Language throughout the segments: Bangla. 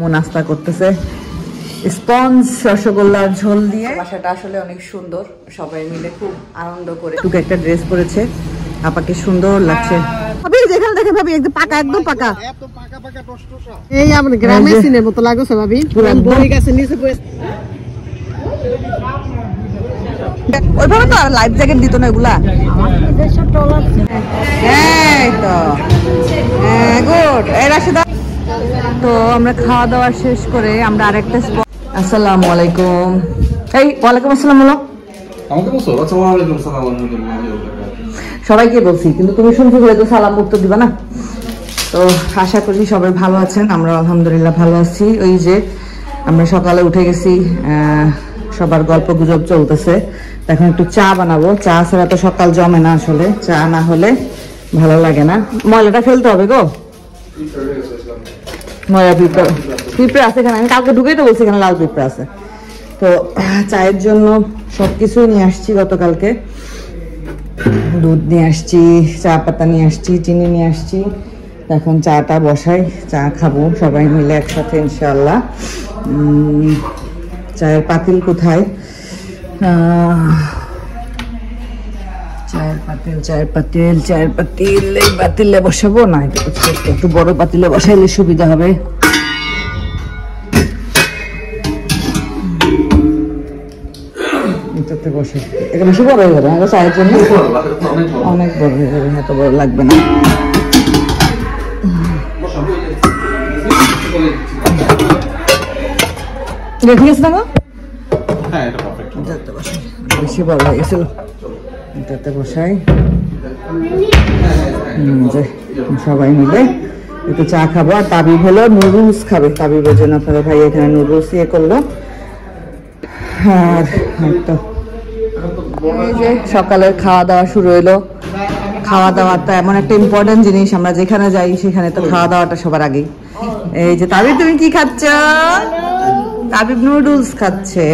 নাস্তা করতেছে? স্পঞ্জ রসগোল্লার ঝোল দিয়ে। বাসাটা আসলে অনেক সুন্দর। সবাই মিলে খুব আনন্দ করে। টুকে একটা ড্রেস পরেছে। আপাকে সুন্দর লাগছে। ভাবি যেখানে দেখে ভাবি একদম পাকা একদম পাকা। এই আমার গ্রামে এই যে- সিনের মতো লাগছে ভাবি। বই গাছে নিচে বসে ওইভাবে তো লাইফ জ্যাকেট দিত না এগুলা। এই তো। হ্যাঁ গুড এই রাশিদা। তো আমরা খাওয়া দাওয়া শেষ করে আমরা আরেকটা স্পট আসসালামু আলাইকুম। এই ওয়ালাইকুম আসসালাম বলো। আচ্ছা সবাইকে বলছি? কিন্তু তুমি শুনতে হলে তো সালাম উত্তর দিবা না? তো আশা করি সবাই ভালো আছেন আমরা আলহামদুলিল্লাহ ভালো আছি। ওই যে আমরা সকালে উঠে গেছি সবার গল্প গুজব চলতেছে। এখন একটু চা বানাবো। চা ছাড়া তো সকাল জমে না আসলে। চা না হলে ভালো লাগে না। ময়লাটা ফেলতে হবে গো। ময়লা পিঁপড়ে। পিঁপড়ে আছে এখানে। আমি কালকে ঢুকেই তো বলছি এখানে লাল পিঁপড়ে আছে। তো, চায়ের জন্য সবকিছুই নিয়ে আসছি গতকালকে। দুধ নিয়ে আসছি, চা পাতা নিয়ে আসছি, চিনি নিয়ে আসছি। এখন চাটা বসাই, চা খাব সবাই মিলে একসাথে ইনশাল্লাহ চায়ের পাতিল কোথায়? চায়ের পাতিল চায়ের পাতিল চায়ের পাতিল এই পাতিলে বসাবো? না একটু বড় পাতিলে বসাইলে সুবিধা হবে। এটাতে বসে। এটা বেশি বড় হয়ে যাবে না চায়ের জন্য? অনেক বড় হয়ে যাবে এত বড় লাগবে না। ঠিক আছে না? হ্যাঁ বেশি বড় হয়ে গেছিল। এটাতে বসাই। যে সবাই মিলে একটু চা খাব। আর তাবিব হলো নুডলস খাবে। তাবিবের জন্য আপনাদের ভাই এখানে নুডলস ইয়ে করল। আর তো যে সকালের খাওয়া দাওয়া শুরু হইল। খাওয়া দাওয়াটা এমন একটা ইম্পর্টেন্ট জিনিস। আমরা যেখানে যাই সেখানে তো খাওয়া দাওয়াটা সবার আগেই। এই যে তাবিব তুমি কি খাচ্ছ? তাবিব নুডলস খাচ্ছে।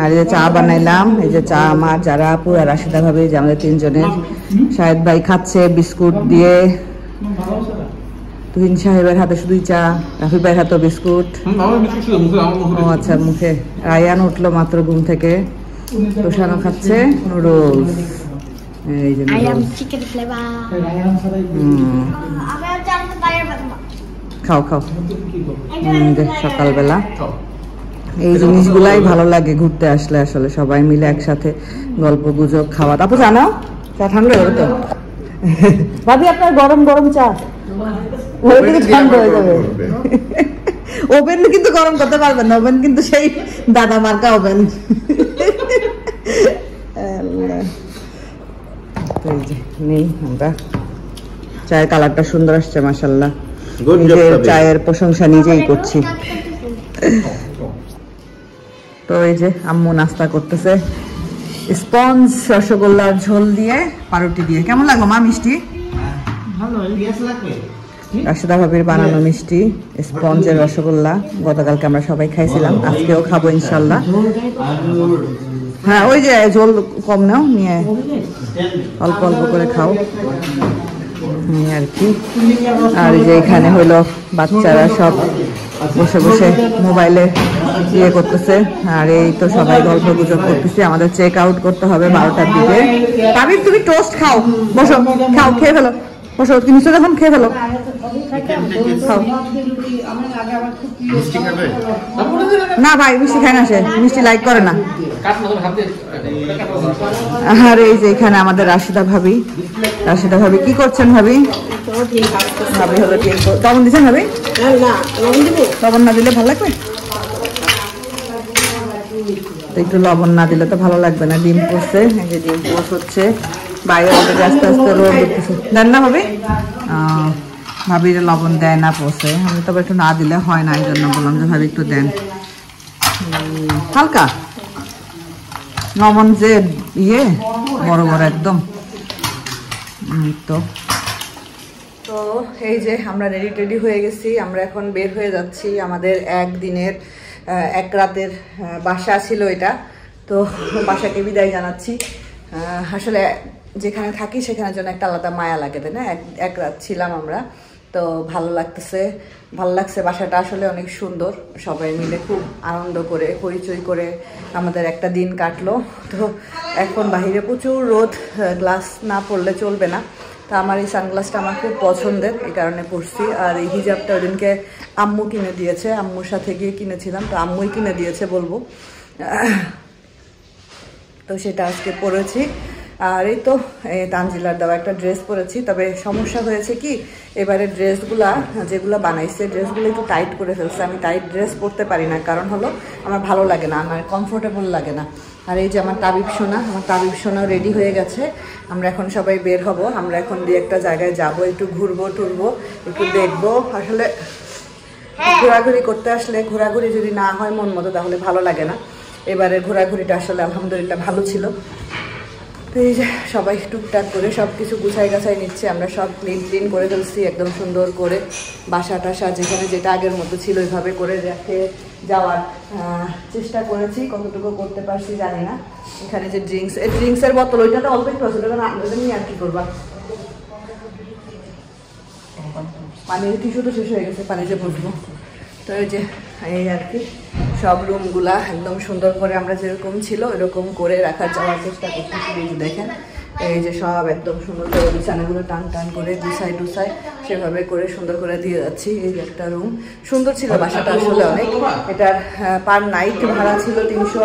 আর এই যে চা বানাইলাম এই যে চা আমার যারা পুরা রাশিদা ভাবে যে আমাদের তিনজনের শাহেদ ভাই খাচ্ছে বিস্কুট দিয়ে। তুহিন সাহেবের হাতে শুধুই চা রাফি ভাইয়ের হাতে বিস্কুট। ও আচ্ছা মুখে। রায়ান উঠল মাত্র ঘুম থেকে। তোষানো খাচ্ছে নুডলস। এই যে খাও খাও। সকালবেলা। এই জিনিসগুলাই ভালো লাগে। ঘুরতে আসলে আসলে সবাই মিলে একসাথে গল্প গুজব খাওয়া তারপর জানাও চা ঠান্ডা হয়ে তো? ভাবি আপনার গরম গরম চা। ঠান্ডা হয়ে যাবে। ওভেন কিন্তু গরম করতে পারবেন না। ওভেন কিন্তু সেই দাদা মার্কা ওভেন। নেই আমরা। চায়ের কালারটা সুন্দর আসছে মাসাল্লাহ নিজের চায়ের প্রশংসা নিজেই করছি। তো এই যে আম্মু নাস্তা করতেছে। স্পঞ্জ রসগোল্লার ঝোল দিয়ে পাউরুটি দিয়ে। কেমন লাগল মা মিষ্টি? রাশেদা ভাবির বানানো মিষ্টি, স্পঞ্জের রসগোল্লা। গতকালকে আমরা সবাই খাইছিলাম, আজকেও খাব ইনশাল্লাহ। হ্যাঁ ওই যে ঝোল কম নাও, নিয়ে অল্প অল্প করে খাও। আর কি। আর যে এখানে হলো বাচ্চারা সব বসে বসে মোবাইলে ইয়ে করতেছে। আর এই তো সবাই গল্প গুজব করতেছে। আমাদের চেক আউট করতে হবে বারোটার দিকে। তাবির তুমি টোস্ট খাও। বসো। খাও খেয়ে ফেলো। বসো তুমি তো এখন খেয়ে ফেলো। খাও। না ভাই মিষ্টি খায় না সে। মিষ্টি লাইক করে না। আর এই যে এখানে আমাদের রাশিদা ভাবি। রাশিদা ভাবি কি করছেন ভাবি? ভাবি হলো কি? লবণ দিচ্ছেন ভাবি? না। লবণ না দিলে ভালো লাগবে? একটু লবণ না দিলে তো ভালো লাগবে না। ডিম এই যে ডিম পোষ হচ্ছে। বাইরে আস্তে আস্তে রোদ উঠতেছে। দেন না ভাবি? ভাবির লবণ দেয় না পোষে আমি তবে একটু না দিলে হয় না এই জন্য বললাম যে ভাবি একটু দেন। হালকা। লবণ যে ইয়ে বড় বড় একদম। তো। তো এই যে আমরা রেডি টেডি হয়ে গেছি, আমরা এখন বের হয়ে যাচ্ছি আমাদের একদিনের এক রাতের বাসা ছিল এটা। তো বাসাকে বিদায় জানাচ্ছি। আসলে যেখানে থাকি সেখানের জন্য একটা আলাদা মায়া লাগে, তাই না? এক রাত ছিলাম আমরা। তো ভালো লাগতেছে, ভালো লাগছে বাসাটা আসলে অনেক সুন্দর। সবাই মিলে খুব আনন্দ করে, পরিচয় করে আমাদের একটা দিন কাটলো। তো এখন বাহিরে প্রচুর রোদ গ্লাস না পড়লে চলবে না। তো আমার এই সানগ্লাসটা আমার খুব পছন্দের, এই কারণে পরছি। আর এই হিজাবটা ওদিনকে আম্মু কিনে দিয়েছে, আম্মুর সাথে গিয়ে কিনেছিলাম, তো আম্মুই কিনে দিয়েছে বলব। তো সেটা আজকে পরেছি। আর এই তো তানজিলার দেওয়া একটা ড্রেস পরেছি, তবে সমস্যা হয়েছে কি, এবারে ড্রেসগুলা, যেগুলো বানাইছে, ড্রেসগুলো একটু টাইট করে ফেলছে। আমি টাইট ড্রেস পরতে পারি না, কারণ হলো আমার ভালো লাগে না, আমার কমফোর্টেবল লাগে না। আর এই যে আমার তাবিব সোনা আমার তাবিব সোনাও রেডি হয়ে গেছে। আমরা এখন সবাই বের হব আমরা এখন দিয়ে একটা জায়গায় যাব একটু ঘুরবো টুরবো একটু দেখব। আসলে ঘোরাঘুরি করতে আসলে ঘোরাঘুরি যদি না হয় মন মতো তাহলে ভালো লাগে না। এবারে ঘোরাঘুরিটা আসলে আলহামদুলিল্লাহ ভালো ছিল। তো এই যে সবাই টুকটাক করে সব কিছু গুছাই গাছাই নিচ্ছে আমরা সব ক্লিন ক্লিন করে ফেলছি একদম সুন্দর করে। বাসা টাসা যেখানে যেটা আগের মতো ছিল ওইভাবে করে রেখে যাওয়ার চেষ্টা করেছি, কতটুকু করতে পারছি জানি না। এখানে যে ড্রিঙ্কস এই ড্রিঙ্কসের বোতল ওইটাতে অল্প একটু আছে ওটা ওটা নিয়ে আর কি করবা? পানির টিস্যু তো শেষ হয়ে গেছে, পানিতে বসবো। তো এই যে, এই আর কি, সব রুমগুলা একদম সুন্দর করে আমরা যেরকম ছিল এরকম করে রাখার যাওয়ার চেষ্টা করতেছি দেখেন। এই যে সব একদম সুন্দর করে বিছানাগুলো টান টান করে গুছাই টুসাই সেভাবে করে সুন্দর করে দিয়ে যাচ্ছি এই একটা রুম সুন্দর ছিল বাসাটা আসলে অনেক। এটার পার নাইট ভাড়া ছিল তিনশো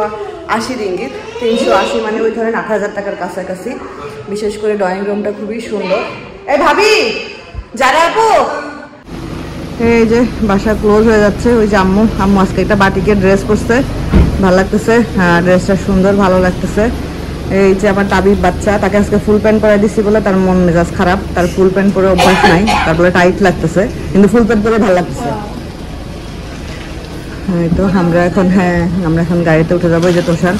আশি রিঙ্গিত। তিনশো আশি মানে ওই ধরেন আট হাজার টাকার কাছাকাছি। বিশেষ করে ড্রয়িং রুমটা খুবই সুন্দর। এ ভাবি যারা আপু? এই যে বাসা ক্লোজ হয়ে যাচ্ছে ওই যে আম্মু। আম্মু আজকে একটা বাটিকে ড্রেস করছে ভালো লাগতেছে। হ্যাঁ ড্রেসটা সুন্দর ভালো লাগতেছে। এই যে আমার তাবিব বাচ্চা, তাকে আজকে ফুল প্যান্ট পরে দিছি বলে তার মন মেজাজ খারাপ। তার ফুল প্যান্ট পরে অভ্যাস নাই তারপরে টাইট লাগতেছে, কিন্তু ফুল প্যান্ট পরে ভালো লাগতেছে। এই তো আমরা এখন হ্যাঁ আমরা এখন গাড়িতে উঠে যাব, এই যে তোষার।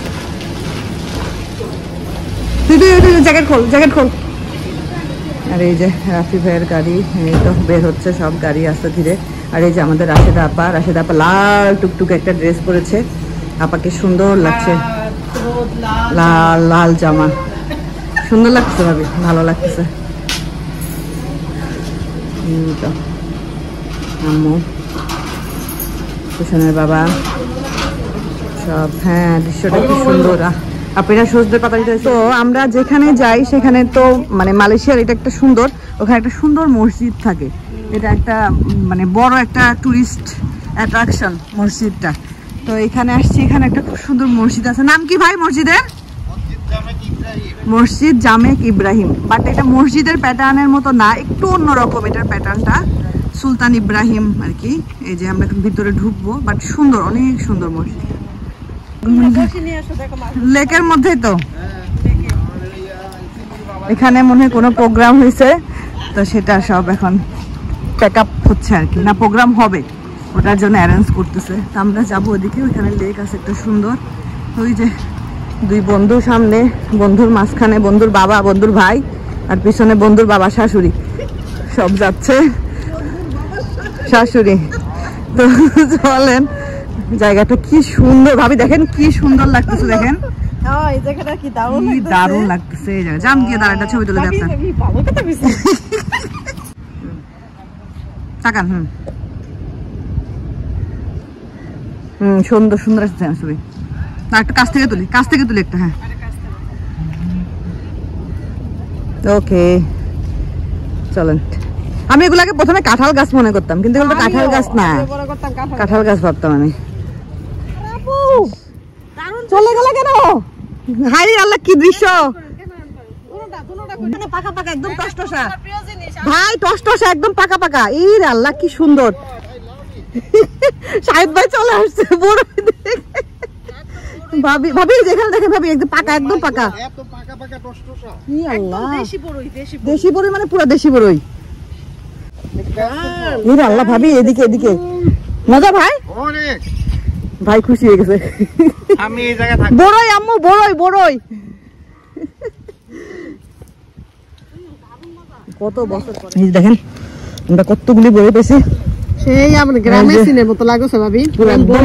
তুই তুই জ্যাকেট খোল জ্যাকেট খোল। আর এই যে রাফি ভাইয়ের গাড়ি, এই তো বের হচ্ছে, সব গাড়ি আসতে ধীরে। আর এই যে আমাদের রাশেদা আপা রাশেদা আপা লাল টুকটুক একটা ড্রেস পরেছে। আপাকে সুন্দর লাগছে। লাল লাল জামা। সুন্দর লাগছে ভাবি, ভালো লাগতেছে। আম্মু কুশনের বাবা। সব হ্যাঁ দৃশ্যটা কি সুন্দর। আপনারা সজদের পাতা তো আমরা যেখানে যাই, সেখানে তো মানে মালয়েশিয়ার এটা একটা সুন্দর, ওখানে একটা সুন্দর মসজিদ থাকে। এটা একটা মানে বড় একটা টুরিস্ট অ্যাট্রাকশন মসজিদটা। তো এখানে আসছি এখানে একটা খুব সুন্দর মসজিদ আছে। নাম কি ভাই মসজিদের? মসজিদ জামেক ইব্রাহিম। বাট এটা মসজিদের প্যাটার্নের মতো না একটু অন্যরকম এটার প্যাটার্নটা। সুলতান ইব্রাহিম আর কি এই যে আমরা এখন ভিতরে ঢুকবো বাট সুন্দর অনেক সুন্দর মসজিদ। লেকের মধ্যেই তো? এখানে মনে হয় কোনো প্রোগ্রাম হয়েছে তো সেটা সব এখন প্যাক আপ হচ্ছে আর কি। না প্রোগ্রাম হবে। ওটার জন্য অ্যারেঞ্জ করতেছে। তো আমরা যাব ওদিকে ওইখানে লেক আছে একটা সুন্দর। ওই যে দুই বন্ধু সামনে বন্ধুর মাঝখানে বন্ধুর বাবা বন্ধুর ভাই আর পিছনে বন্ধুর বাবা শাশুড়ি। সব যাচ্ছে। শাশুড়ি। তো চলেন জায়গাটা কি সুন্দর। ভাবি দেখেন কি সুন্দর লাগতেছে দেখেন। হ্যাঁ দারুণ লাগতেছে। এই জায়গা জাম গিয়ে দাঁড়া একটা ছবি তুলে বলছি। তাকান হুম। হুম সুন্দর সুন্দর আসছে ছবি। না একটু কাছ থেকে তুলি কাছ থেকে তুলি একটা হ্যাঁ। ওকে চলেন। আমি এগুলাকে প্রথমে কাঁঠাল গাছ মনে করতাম কিন্তু এগুলো কাঁঠাল গাছ না। কাঁঠাল গাছ। ভাবতাম আমি। চলে গেল কেন? হাই আল্লাহ কি দৃশ্য। জিনিস ভাই টসটসা একদম পাকা পাকা। ইর আল্লাহ কি সুন্দর। সাহেব ভাই চলে আসছে বড় ভাবি ভাবি যেখানে দেখেন ভাবি একদম পাকা একদম পাকা। এত পাকা পাকা টসটসা ই আল্লাহ। দেশি বড়ই দেশি দেশি বড়ই মানে পুরো দেশি বড়ই। আল্লাহ ভাবি এদিকে এদিকে। মজা ভাই? ভাই খুশি হয়ে গেছে। আমি এই জায়গায় থাকি বড়ই আম্মু বড়ই বড়ই। কত বছর দেখেন আমরা কতগুলি বড়ই পেয়েছি। আমার এই যে- সিনের মতো লাগছে ভাবি।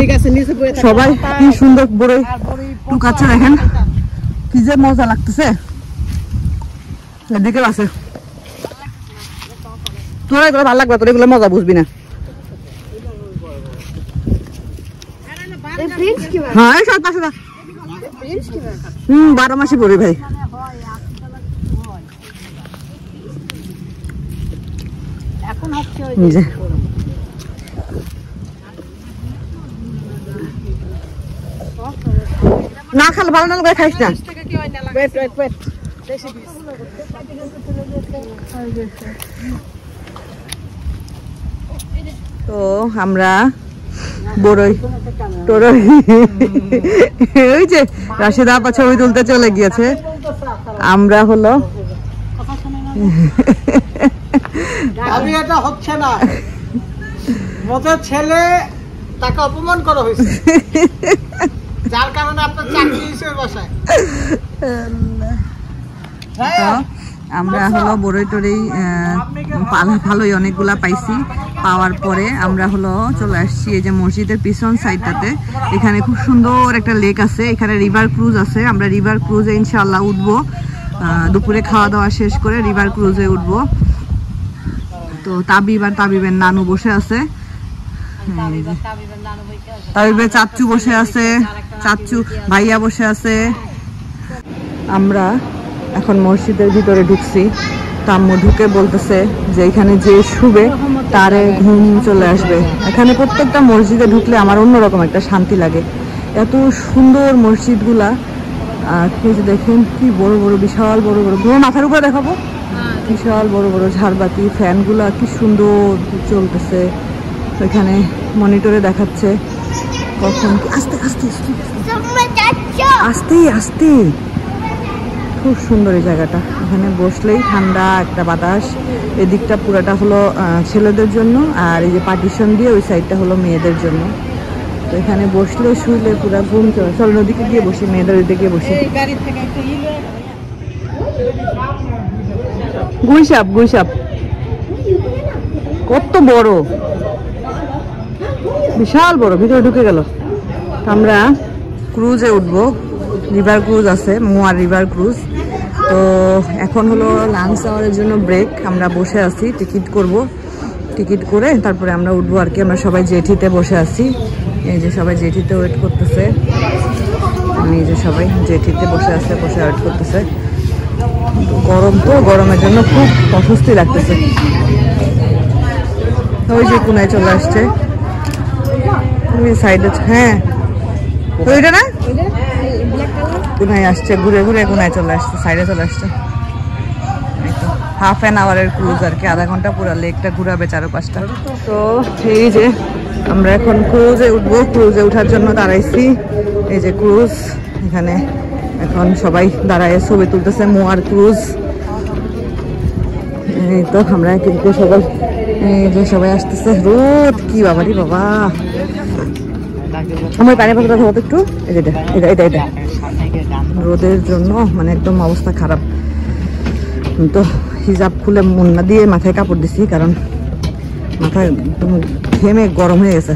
গাছে নিচে সবাই কি সুন্দর টুকাচ্ছে দেখেন। কি যে মজা লাগতেছে। এদিকে আছে। তোরা এগুলো ভালো লাগবে তোর এগুলো মজা বুঝবি না। হ্যাঁ সব পাশে হুম বারো মাসে পড়ি ভাই। এই যে। না খালে ভালো না লাগে খাইস না। Wait wait wait. তো আমরা বড়ই টরই ওই যে রাশেদা আপা ছবি তুলতে চলে গিয়েছে। আমরা হলো আমি এটা হচ্ছে না। মতের ছেলে তাকে অপমান করা হয়েছে। কারণে আপনার চাকরি হিসেবে বাসায়। তো আমরা হলো বড়ই টরই ভালোই অনেকগুলা পাইছি। পাওয়ার পরে আমরা হলো চলে আসছি এই যে মসজিদের পিছন সাইডটাতে এখানে খুব সুন্দর একটা লেক আছে এখানে রিভার ক্রুজ আছে। আমরা রিভার ক্রুজে ইনশাল্লাহ উঠবো। আহ, দুপুরে খাওয়া দাওয়া শেষ করে রিভার ক্রুজে উঠবো। তো তাবিব আর তাবিবের নানু বসে আছে। তাবিবের চাচ্চু বসে আছে। চাচ্চু ভাইয়া বসে আছে। আমরা এখন মসজিদের ভিতরে ঢুকছি। তাম্মু ঢুকে বলতেছে যে এখানে যে শুবে, তারে ঘুম চলে আসবে। এখানে প্রত্যেকটা মসজিদে ঢুকলে আমার অন্যরকম একটা শান্তি লাগে। এত সুন্দর মসজিদগুলা। আর এই দেখেন কি বড় বড়, বিশাল বড় বড় ঘুম মাথার উপরে দেখাবো। বিশাল বড় বড় ঝাড়বাতি, ফ্যানগুলা কি সুন্দর চলতেছে। এখানে মনিটরে দেখাচ্ছে। কখন? কি- আস্তে আস্তে। আস্তে আস্তে। খুব সুন্দর এই জায়গাটা। এখানে বসলেই ঠান্ডা একটা বাতাস। এদিকটা পুরাটা হলো ছেলেদের জন্য আর এই যে পার্টিশন দিয়ে ওই সাইডটা হলো মেয়েদের জন্য। তো এখানে বসলে শুইলে পুরো ঘুম চলে। চল নদীকে গিয়ে বসি মেয়েদের ওইদিকে গিয়ে বসি। গাড়ি থেকে একটা ইলো গুইসাপ গুইসাপ কত বড়। বিশাল বড়, ভিতরে ঢুকে গেল। আমরা ক্রুজে উঠবো। রিভার ক্রুজ আছে মোয়ার রিভার ক্রুজ তো এখন হলো লাঞ্চ আওয়ারের জন্য ব্রেক আমরা বসে আছি টিকিট করব। টিকিট করে তারপরে আমরা উঠবো আর কি। আমরা সবাই জেঠিতে বসে আছি। এই যে সবাই জেঠিতে ওয়েট করতেছে। এই যে সবাই জেঠিতে বসে আছে, বসে ওয়েট করতেছে। গরম তো, গরমের জন্য খুব অস্বস্তি লাগতেছে। ওই যে কোনায় চলে আসছে। সাইডে হ্যাঁ। ওইটা না? কোনায় আসছে? ঘুরে ঘুরে কোনায় চলে আসছে? সাইডে চলে আসছে। হাফ অ্যান আওয়ারের ক্রুজ আর কি আধা ঘণ্টা পুরো লেকটা ঘুরাবে চারপাশটা। তো এই যে আমরা এখন ক্রুজে উঠবো। ক্রুজে ওঠার জন্য দাঁড়াইছি। এই যে ক্রুজ এখানে এখন সবাই দাঁড়ায় ছবি তুলতেছে মোয়ার ক্রুজ এই তো আমরা কিন্তু সবাই এই যে সবাই আসতেছে। রোদ কি বাবারি বাবা। আমার পানি খাব তো একটু? এটা এটা এটা এটা রোদের জন্য মানে একদম অবস্থা খারাপ। তো হিজাব খুলে মুন্না দিয়ে মাথায় কাপড় দিছি কারণ মাথায় একদম ঘেমে গরম হয়ে গেছে।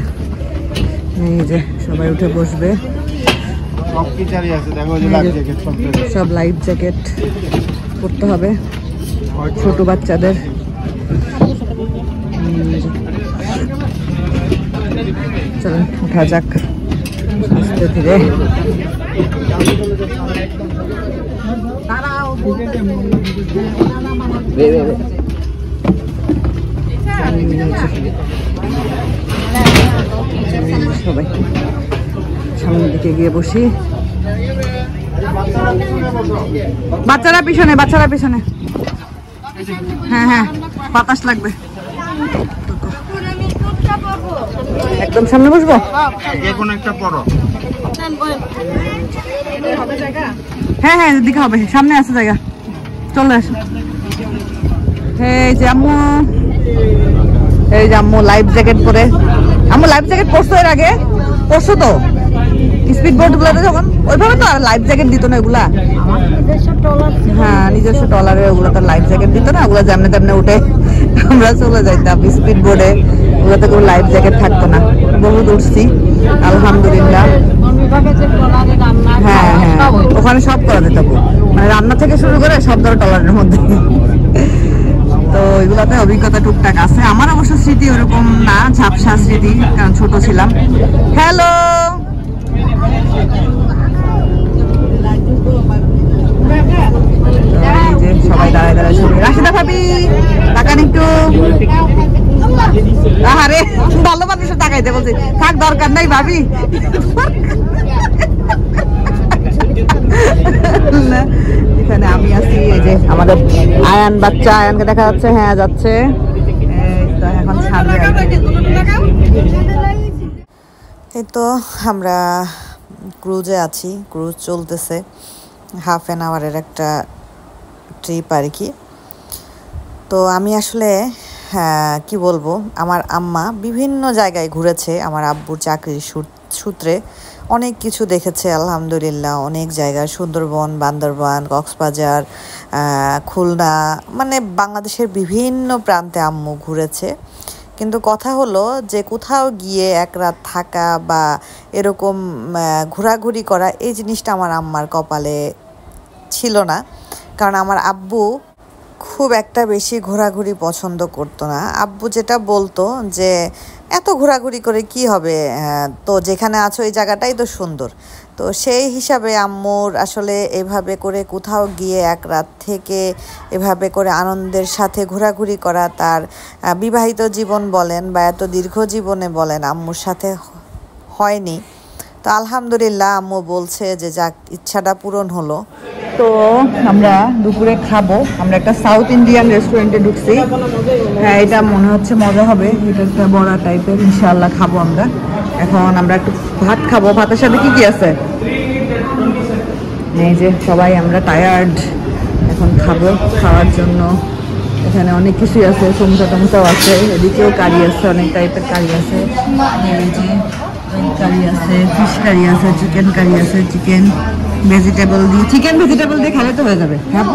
এই যে সবাই উঠে বসবে। সব ফিচারই আছে? দেখো যে লাইফ জ্যাকেট সব সব জ্যাকেট পরতে হবে। ছোট বাচ্চাদের। চলুন, উঠা যাক। আস্তে ধীরে। সবাই, সামনের দিকে গিয়ে বসি। বাচ্চারা পিছনে বাচ্চারা পিছনে। হ্যাঁ হ্যাঁ বাতাস লাগবে। একদম সামনে বসবো? যে কোনো একটা পড়ো। হ্যাঁ হ্যাঁ দিকে হবে সামনে আছে জায়গা। চলে আসো। এই যে আম্মু। এই যে আম্মু লাইফ জ্যাকেট পরে। আম্মু লাইফ জ্যাকেট পরছো এর আগে? পরছো তো? স্পিড বোট গুলোতে যখন ওইভাবে তো আর লাইফ জ্যাকেট দিত না এগুলা। হ্যাঁ নিজস্ব টলারে ওগুলো তো লাইফ জ্যাকেট দিত না ওগুলো যেমনে তেমনে উঠে। আমরা চলে যাইতাম স্পিড বোর্ডে ওগুলোতে কোনো লাইফ জ্যাকেট থাকতো না। বহুত উঠছি, আলহামদুলিল্লাহ। হ্যাঁ হ্যাঁ। ওখানে সব করা যেত মানে রান্না থেকে শুরু করে সব ধরো টলারের মধ্যে। তো এগুলোতে অভিজ্ঞতা টুকটাক আছে। আমার অবশ্য স্মৃতি ওরকম না, ঝাপসা স্মৃতি, কারণ ছোট ছিলাম। হ্যালো সবাই দাঁড়ায় দাঁড়ায় ছবি রাশিদা ভাবি, তাকান একটু আরে ভালো তাকাইতে বলছি, থাক, দরকার নাই ভাবি। এখানে আমি আছি, এই যে আমাদের আয়ান বাচ্চা, আয়ানকে দেখা যাচ্ছে হ্যাঁ যাচ্ছে। এখন এই তো, আমরা ক্রুজে আছি, ক্রুজ চলতেছে হাফ অ্যান আওয়ারের একটা ট্রিপ আর কি। তো আমি আসলে কি বলব? আমার আম্মা বিভিন্ন জায়গায় ঘুরেছে, আমার আব্বুর চাকরির সূত্রে। অনেক কিছু দেখেছে, আলহামদুলিল্লাহ। অনেক জায়গায়, সুন্দরবন, বান্দরবান, কক্সবাজার খুলনা মানে বাংলাদেশের বিভিন্ন প্রান্তে আম্মু ঘুরেছে। কিন্তু কথা হলো যে, কোথাও গিয়ে এক রাত থাকা বা এরকম ঘোরাঘুরি করা, এই জিনিসটা আমার আম্মার কপালে ছিল না। কারণ আমার আব্বু খুব একটা বেশি ঘোরাঘুরি পছন্দ করতো না। আব্বু যেটা বলতো যে, এত ঘোরাঘুরি করে কি হবে? তো যেখানে আছো এই জায়গাটাই তো সুন্দর। তো সেই হিসাবে আম্মুর আসলে এভাবে করে কোথাও গিয়ে এক রাত থেকে এভাবে করে আনন্দের সাথে ঘোরাঘুরি করা তার বিবাহিত জীবন বলেন বা এত দীর্ঘ জীবনে বলেন আম্মুর সাথে হয়নি। তো আলহামদুলিল্লাহ আম্মু বলছে যে, যাক, ইচ্ছাটা পূরণ হলো। তো আমরা দুপুরে খাব। আমরা একটা সাউথ ইন্ডিয়ান রেস্টুরেন্টে ঢুকছি। হ্যাঁ এটা মনে হচ্ছে মজা হবে। এটা একটা বড়া টাইপের ইনশাআল্লাহ খাব আমরা। এখন আমরা একটু ভাত খাব। ভাতের সাথে কি কি আছে? এই যে সবাই আমরা টায়ার্ড এখন খাব খাওয়ার জন্য। এখানে অনেক কিছুই আছে। সমুচা টমুচাও আছে। এদিকেও কারি আছে, অনেক টাইপের কারি আছে। এই যে কারি আছে ফিশ কারি আছে চিকেন কারি আছে চিকেন ভেজিটেবল দিয়ে চিকেন ভেজিটেবল দিয়ে খেলে তো হয়ে যাবে। খাব?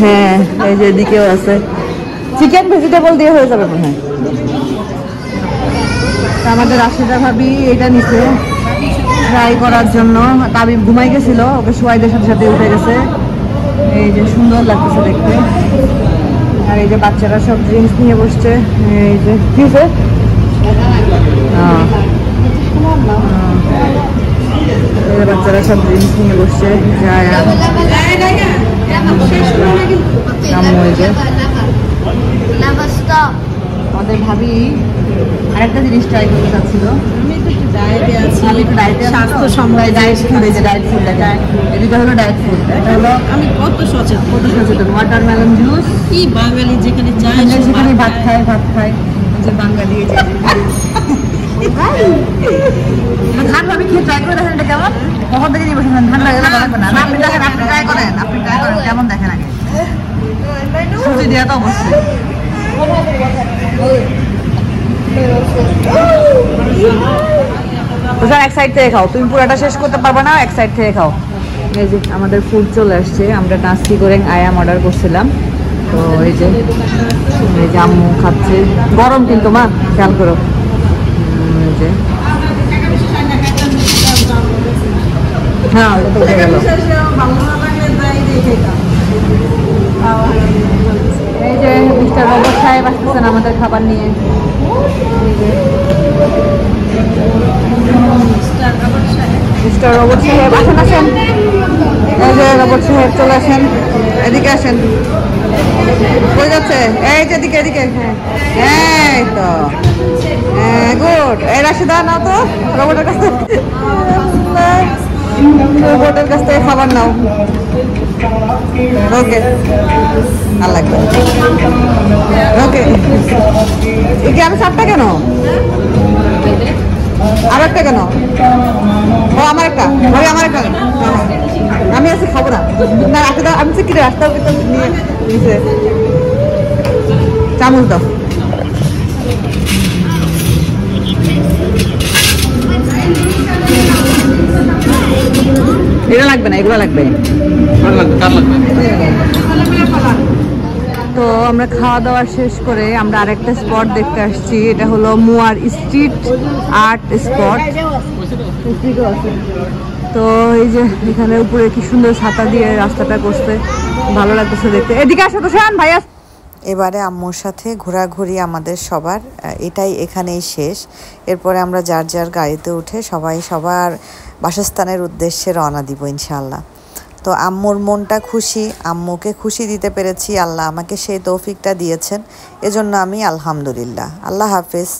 হ্যাঁ এই যে এদিকেও আছে। চিকেন ভেজিটেবল দিয়ে হয়ে যাবে মনে হয়। আমাদের রাশিদা ভাবি এটা নিছে ট্রাই করার জন্য। তাবি ঘুমাই গেছিল, ওকে সোয়াইদের সাথে সাথে উঠে গেছে। এই যে সুন্দর লাগতেছে দেখতে। আর এই যে বাচ্চারা সব ড্রিঙ্কস নিয়ে বসছে, এই যে, কি হয়েছে? বাচ্চারা সব ড্রিঙ্কস নিয়ে বসছে. আমাদের ভাবি আরেকটা জিনিস ট্রাই করতে চাচ্ছিল ডায়েটে স্বাস্থ্য সম্রাই ডায়েট ফুড এই যে ডায়েট ফুড দেখা এটা হলো ডায়েট ফুড এটা হলো আমি কত সচেতন। কত সচেতন। ওয়াটারমেলন জুস কি বাঙালি যেখানে যায় সেখানে ভাত খায়। ভাত খায়। যে বাঙালি এই যে। ধান ভাবি খেয়ে ট্রাই করে দেখেন এটা কেমন? কখন থেকে নিয়ে বসেছেন ধান লাগে না লাগবে না না, আপনি দেখেন আপনি ট্রাই করেন আপনি ট্রাই করেন কেমন দেখেন আগে? সুজি দেওয়া তো অবশ্যই। এক সাইড থেকে খাও। তুমি পুরোটা শেষ করতে পারবে না এক সাইড থেকে খাও। এই যে আমাদের ফুড চলে আসছে। আমরা নাস্তি করে আয়াম অর্ডার করছিলাম। তো এই যে এই যে আম্মু খাচ্ছে। গরম কিন্তু মা খেয়াল করো। যে হ্যাঁ ওটা তো গেল। এই যে মিস্টার রবট সাহেব আসতেছেন আমাদের খাবার নিয়ে। মিস্টার রবট সাহেব আসেন আসেন। এই যে রবট সাহেব চলে আসেন। এদিকে আসেন। কই যাচ্ছে? এই যে এদিকে এদিকে। হ্যাঁ এই তো। রাশিদা নাও তো রবটের কাছ থেকে রবটের কাছ থেকে খাবার নাও ওকে আর লাগবে ওকে আমি সাতটা কেন আর একটা কেন ও আমার একটা ওই আমার একটা হ্যাঁ, হ্যাঁ। আমি আজকে খাব না না রাখতে দাও আমি চিকিরে রাস্তা ভিতর নিয়ে নিচে চামচ দাও এটা লাগবে না এগুলো লাগবে। তো আমরা খাওয়া দাওয়া শেষ করে আমরা আরেকটা স্পট দেখতে আসছি এটা হলো মুয়ার স্ট্রিট আর্ট স্পট তো এই যে এখানে উপরে কি সুন্দর ছাতা দিয়ে রাস্তাটা করছে ভালো লাগতেছে দেখতে। এদিকে আসো তো শান ভাইয়া এবারে আম্মুর সাথে ঘোরাঘুরি আমাদের সবার এটাই এখানেই শেষ। এরপরে আমরা যার যার গাড়িতে উঠে সবাই সবার বাসস্থানের উদ্দেশ্যে রওনা দিব ইনশাল্লাহ তো আম্মুর মনটা খুশি, আম্মুকে খুশি দিতে পেরেছি, আল্লাহ আমাকে সেই তৌফিকটা দিয়েছেন। এজন্য আমি আলহামদুলিল্লাহ। আল্লাহ হাফেজ।